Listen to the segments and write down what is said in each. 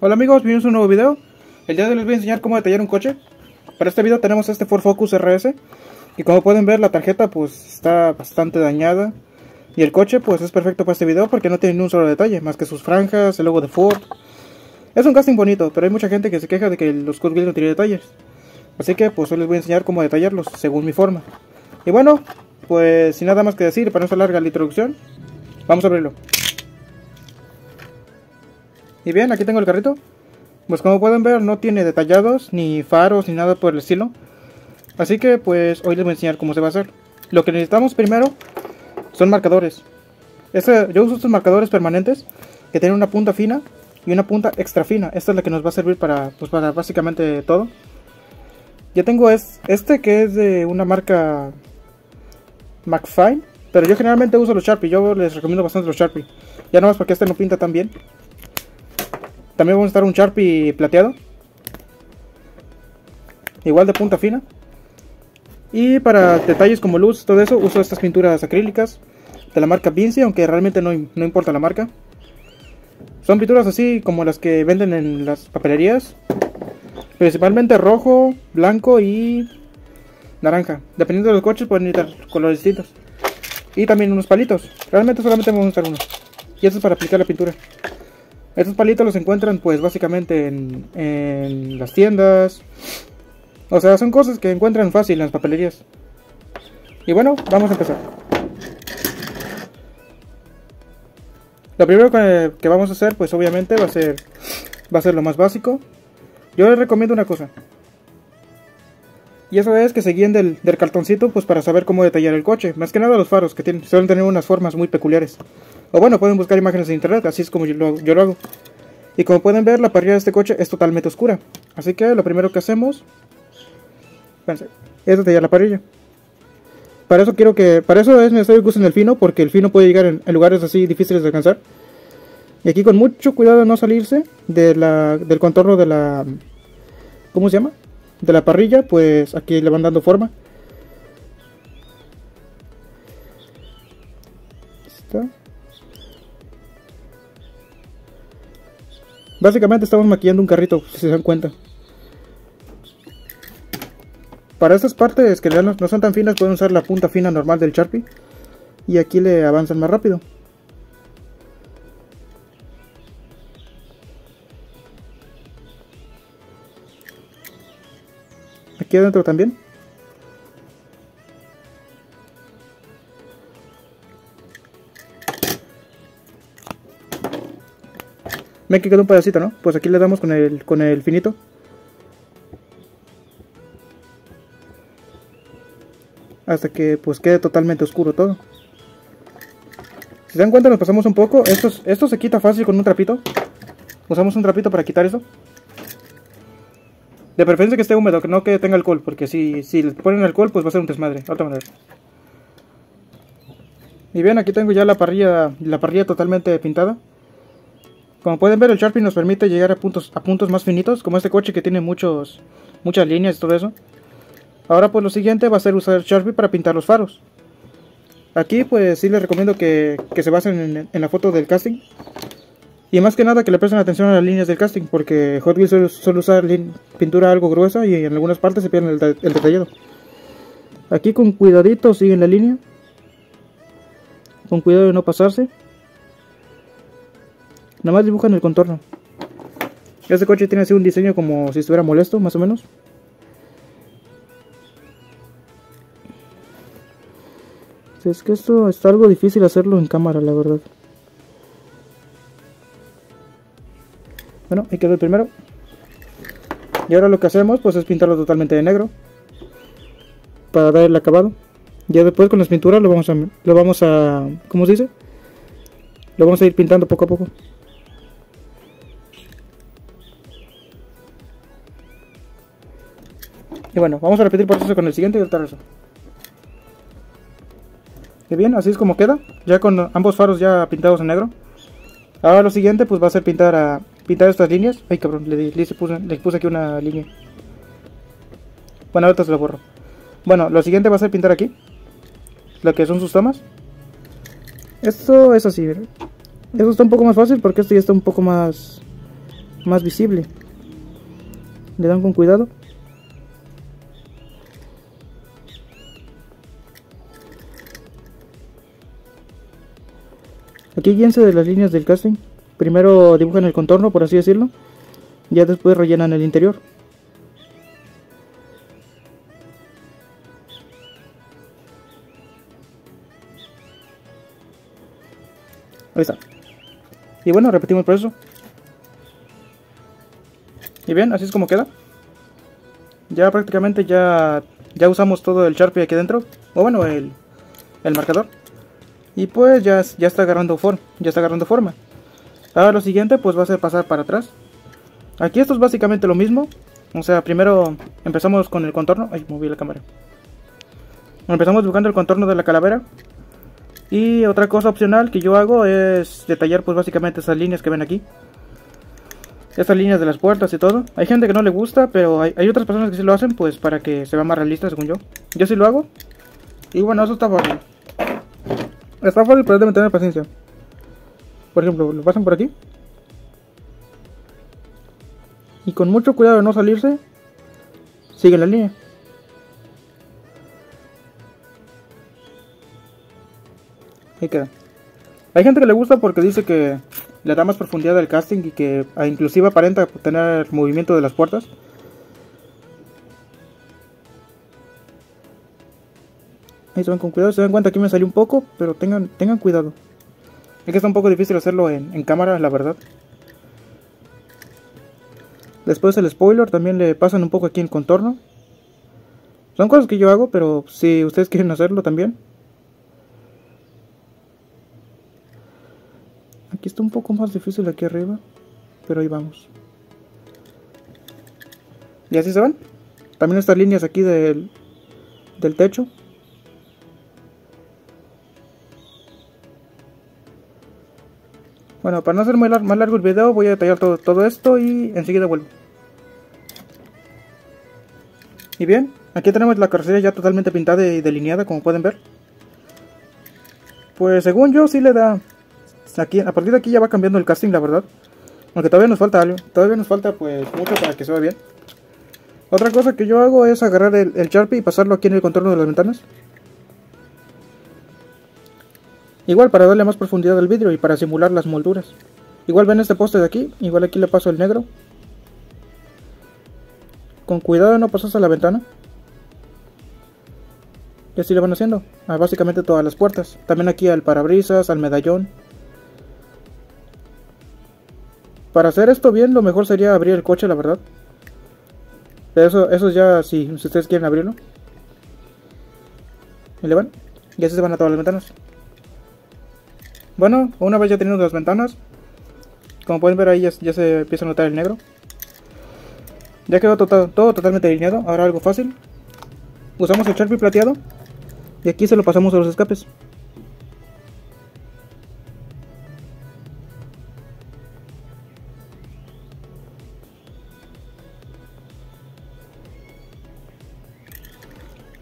Hola amigos, bienvenidos a un nuevo video. El día de hoy les voy a enseñar cómo detallar un coche. Para este video tenemos este Ford Focus RS. Y como pueden ver la tarjeta pues está bastante dañada. Y el coche pues es perfecto para este video porque no tiene ni un solo detalle. Más que sus franjas, el logo de Ford. Es un casting bonito, pero hay mucha gente que se queja de que los Wheels no tienen detalles. Así que pues hoy les voy a enseñar cómo detallarlos según mi forma. Y bueno, pues sin nada más que decir, para no ser larga la introducción, vamos a abrirlo. Y bien, aquí tengo el carrito. Pues como pueden ver no tiene detallados, ni faros, ni nada por el estilo. Así que pues hoy les voy a enseñar cómo se va a hacer. Lo que necesitamos primero son marcadores. Este, yo uso estos marcadores permanentes que tienen una punta fina y una punta extra fina. Esta es la que nos va a servir para, pues, para básicamente todo. Ya tengo es, este que es de una marca McFine. Pero yo generalmente uso los Sharpie. Yo les recomiendo bastante los Sharpie. Ya no más porque este no pinta tan bien. También vamos a estar un Sharpie plateado. Igual de punta fina. Y para detalles como luz, todo eso, uso estas pinturas acrílicas de la marca Vinci, aunque realmente no, no importa la marca. Son pinturas así como las que venden en las papelerías. Principalmente rojo, blanco y naranja. Dependiendo de los coches pueden necesitar colores distintos. Y también unos palitos. Realmente solamente vamos a usar uno. Y eso es para aplicar la pintura. Estos palitos los encuentran pues básicamente en, las tiendas. O sea, son cosas que encuentran fácil en las papelerías. Y bueno, vamos a empezar. Lo primero que, vamos a hacer pues obviamente va a ser va a ser lo más básico. Yo les recomiendo una cosa. Y eso es que se guíen del, cartoncito pues para saber cómo detallar el coche. Más que nada los faros que tienen, suelen tener unas formas muy peculiares. O bueno, pueden buscar imágenes en internet, así es como yo lo, hago. Y como pueden ver, la parrilla de este coche es totalmente oscura. Así que lo primero que hacemos es detallar la parrilla. Para eso quiero que, para eso es necesario que usen el fino, porque el fino puede llegar en, lugares así difíciles de alcanzar. Y aquí con mucho cuidado no salirse de del contorno de la, ¿cómo se llama? De la parrilla, pues aquí le van dando forma. Está. Básicamente estamos maquillando un carrito, si se dan cuenta. Para estas partes que no, son tan finas pueden usar la punta fina normal del Sharpie. Y aquí le avanzan más rápido. Aquí adentro también. Me quedado un pedacito, ¿no? Pues aquí le damos con el, con el finito. Hasta que pues quede totalmente oscuro todo. Si se dan cuenta nos pasamos un poco. Esto, esto se quita fácil con un trapito. Usamos un trapito para quitar eso. De preferencia que esté húmedo, que no que tenga alcohol. Porque si, si le ponen alcohol pues va a ser un desmadre. Otra manera. Y bien, aquí tengo ya la parrilla, la parrilla totalmente pintada. Como pueden ver el Sharpie nos permite llegar a puntos, a puntos más finitos, como este coche que tiene muchos, muchas líneas y todo eso. Ahora pues lo siguiente va a ser usar el Sharpie para pintar los faros. Aquí pues sí les recomiendo que, se basen en, la foto del casting. Y más que nada que le presten atención a las líneas del casting, porque Hot Wheels suele, usar pintura algo gruesa y en algunas partes se pierde el, el detallado. Aquí con cuidadito siguen la línea. Con cuidado de no pasarse. Nada más dibujan el contorno. Este coche tiene así un diseño como si estuviera molesto, más o menos. Es que esto está algo difícil hacerlo en cámara, la verdad. Bueno, ahí quedó el primero. Y ahora lo que hacemos pues es pintarlo totalmente de negro. Para dar el acabado. Ya después con las pinturas lo vamos a... Lo vamos a ¿Cómo se dice? Lo vamos a ir pintando poco a poco. Y bueno, vamos a repetir por eso con el siguiente y el tercero. Y bien, así es como queda. Ya con ambos faros ya pintados en negro. Ahora lo siguiente pues va a ser pintar a pintar estas líneas. Ay cabrón, le, puse, aquí una línea. Bueno, ahorita se lo borro. Bueno, lo siguiente va a ser pintar aquí. Lo que son sus tomas. Esto es así, ¿verdad? Eso está un poco más fácil porque esto ya está un poco más más visible. Le dan con cuidado. Aquí guíense de las líneas del casting. Primero dibujan el contorno, por así decirlo. Ya después rellenan el interior. Ahí está. Y bueno, repetimos el proceso. Y bien, así es como queda. Ya prácticamente ya, ya usamos todo el Sharpie aquí dentro. O bueno, el, el marcador. Y pues ya, ya está agarrando forma. Ya está agarrando forma. Ahora lo siguiente pues va a ser pasar para atrás. Aquí esto es básicamente lo mismo. O sea, primero empezamos con el contorno. Ay, moví la cámara. Empezamos dibujando el contorno de la calavera. Y otra cosa opcional que yo hago es detallar pues básicamente esas líneas que ven aquí. Estas líneas de las puertas y todo. Hay gente que no le gusta, pero hay, otras personas que sí lo hacen pues para que se vea más realista según yo. Yo sí lo hago. Y bueno, eso está fácil. Está fácil, pero deben tener paciencia. Por ejemplo, lo pasan por aquí. Y con mucho cuidado de no salirse, siguen la línea. Ahí queda. Hay gente que le gusta porque dice que le da más profundidad al casting y que ah, inclusive aparenta tener movimiento de las puertas. Ahí se van con cuidado, se dan cuenta que me salió un poco, pero tengan, tengan cuidado. Es que está un poco difícil hacerlo en, en cámara, la verdad. Después el spoiler, también le pasan un poco aquí el contorno. Son cosas que yo hago, pero si ustedes quieren hacerlo también, Aquí está un poco más difícil aquí arriba, pero ahí vamos. Y así se van. También estas líneas aquí del, del techo. Bueno, para no hacer más largo el video, voy a detallar todo, todo esto y enseguida vuelvo. Y bien, aquí tenemos la carrocería ya totalmente pintada y delineada, como pueden ver. Pues según yo, sí le da aquí, a partir de aquí ya va cambiando el casting, la verdad. Aunque todavía nos falta algo. Todavía nos falta pues mucho para que se vea bien. Otra cosa que yo hago es agarrar el, el Sharpie y pasarlo aquí en el contorno de las ventanas. Igual para darle más profundidad al vidrio y para simular las molduras. Igual ven este poste de aquí, igual aquí le paso el negro. Con cuidado no pasarse a la ventana. Y así le van haciendo. A básicamente todas las puertas. También aquí al parabrisas, al medallón. Para hacer esto bien, lo mejor sería abrir el coche, la verdad. Pero eso, eso ya, si, ustedes quieren abrirlo. Y le. Y así se van a todas las ventanas. Bueno, una vez ya teniendo las ventanas. Como pueden ver ahí ya, se empieza a notar el negro. Ya quedó todo, todo totalmente alineado. Ahora algo fácil. Usamos el Sharpie plateado. Y aquí se lo pasamos a los escapes.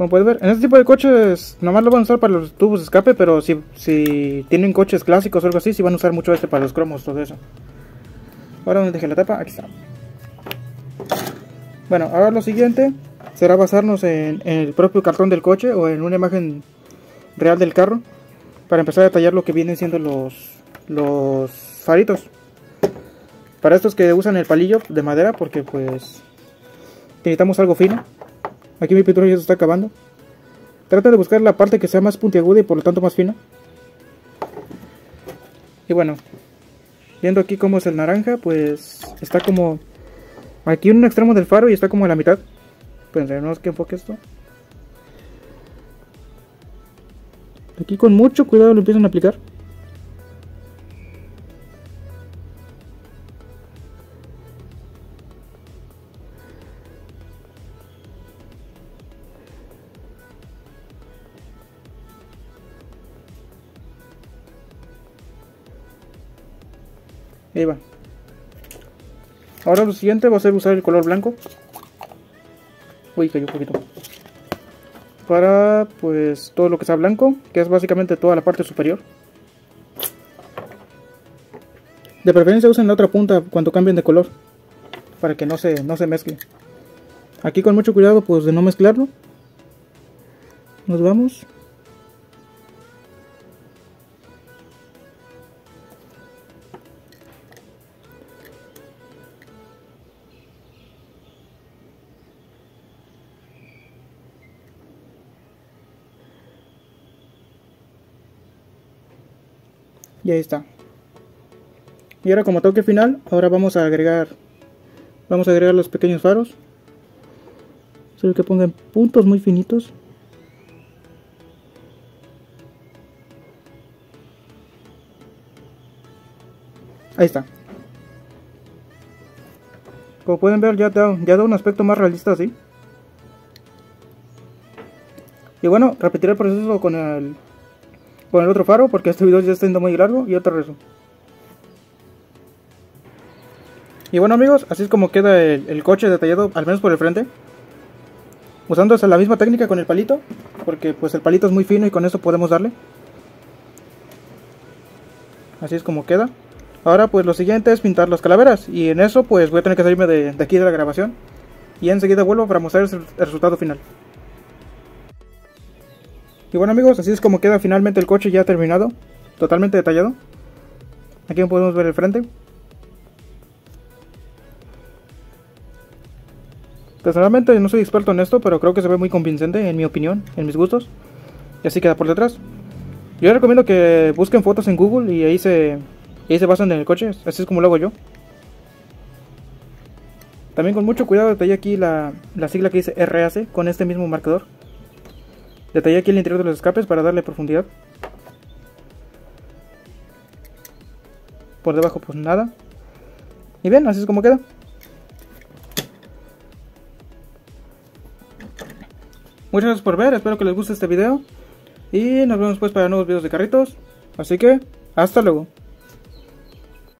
Como puedes ver, en este tipo de coches nomás lo van a usar para los tubos de escape, pero si, si tienen coches clásicos o algo así, sí van a usar mucho este para los cromos, todo eso. Ahora donde dejé la tapa, aquí está. Bueno, ahora lo siguiente será basarnos en, el propio cartón del coche o en una imagen real del carro para empezar a detallar lo que vienen siendo los, los faritos. Para estos que usan el palillo de madera porque pues necesitamos algo fino. Aquí mi pintura ya se está acabando. Trata de buscar la parte que sea más puntiaguda y por lo tanto más fina. Y bueno, viendo aquí cómo es el naranja, pues está como aquí en un extremo del faro y está como a la mitad. Pues es que enfoque esto. Aquí con mucho cuidado lo empiezan a aplicar. Ahora lo siguiente va a ser usar el color blanco. Uy, cayó un poquito. Para, pues, todo lo que sea blanco, que es básicamente toda la parte superior. De preferencia usen la otra punta cuando cambien de color, para que no se, no se mezcle. Aquí con mucho cuidado pues de no mezclarlo. Nos vamos. Y ahí está. Y ahora como toque final, ahora vamos a agregar vamos a agregar los pequeños faros. Solo que pongan puntos muy finitos. Ahí está. Como pueden ver ya da, ya da un aspecto más realista así. Y bueno, repetiré el proceso con el con el otro faro porque este video ya está siendo muy largo y otra rezo. Y bueno amigos, así es como queda el, coche detallado, al menos por el frente. Usando la misma técnica con el palito, porque pues el palito es muy fino y con eso podemos darle. Así es como queda. Ahora pues lo siguiente es pintar las calaveras y en eso pues voy a tener que salirme de, aquí de la grabación. Y enseguida vuelvo para mostrar el resultado final. Y bueno amigos, así es como queda finalmente el coche ya terminado, totalmente detallado. Aquí podemos ver el frente. Personalmente no soy experto en esto, pero creo que se ve muy convincente en mi opinión, en mis gustos. Y así queda por detrás. Yo les recomiendo que busquen fotos en Google y ahí se, ahí se basan en el coche, así es como lo hago yo. También con mucho cuidado detallé aquí la, la sigla que dice RAC con este mismo marcador. Detallé aquí el interior de los escapes para darle profundidad. Por debajo pues nada. Y bien, así es como queda. Muchas gracias por ver, espero que les guste este video. Y nos vemos pues para nuevos videos de carritos. Así que, hasta luego.